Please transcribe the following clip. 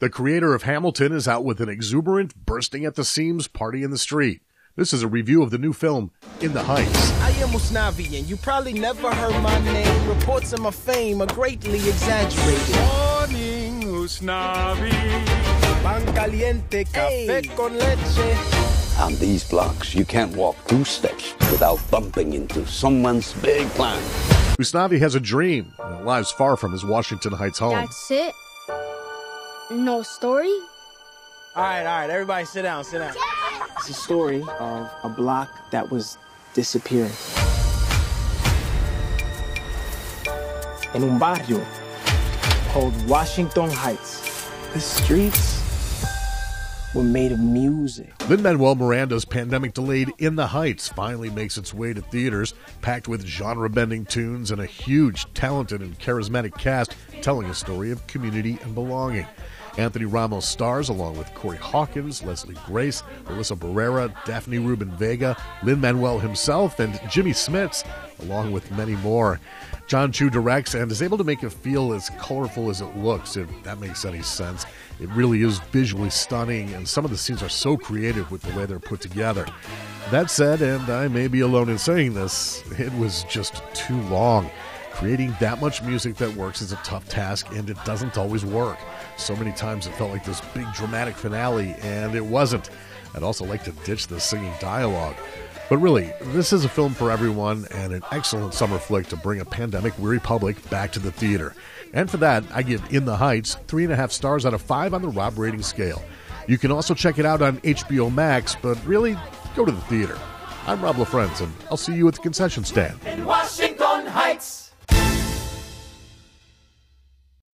The creator of Hamilton is out with an exuberant, bursting at the seams party in the street. This is a review of the new film, In the Heights. I am Usnavi, and you probably never heard my name. Reports of my fame are greatly exaggerated. Morning, Usnavi. Pan caliente, café con leche. On these blocks, you can't walk two steps without bumping into someone's big plan. Usnavi has a dream and lives far from his Washington Heights home. That's it? No story? All right, all right, everybody sit down, sit down. It's a story of a block that was disappearing. In un barrio called Washington Heights, the streets were made of music. Lin Manuel Miranda's pandemic delayed In the Heights finally makes its way to theaters, packed with genre bending tunes and a huge, talented, and charismatic cast telling a story of community and belonging. Anthony Ramos stars along with Corey Hawkins, Leslie Grace, Melissa Barrera, Daphne Rubin Vega, Lin Manuel himself, and Jimmy Smits, along with many more. Jon Chu directs and is able to make it feel as colorful as it looks, if that makes any sense. It really is visually stunning, and some of the scenes are so creative with the way they're put together. That said, and I may be alone in saying this, it was just too long. Creating that much music that works is a tough task, and it doesn't always work. So many times it felt like this big dramatic finale, and it wasn't. I'd also like to ditch the singing dialogue. But really, this is a film for everyone and an excellent summer flick to bring a pandemic weary public back to the theater. And for that, I give In the Heights three and a half stars out of five on the Rob rating scale. You can also check it out on HBO Max, but really, go to the theater. I'm Rob LaFrentz, and I'll see you at the concession stand. In Washington Heights.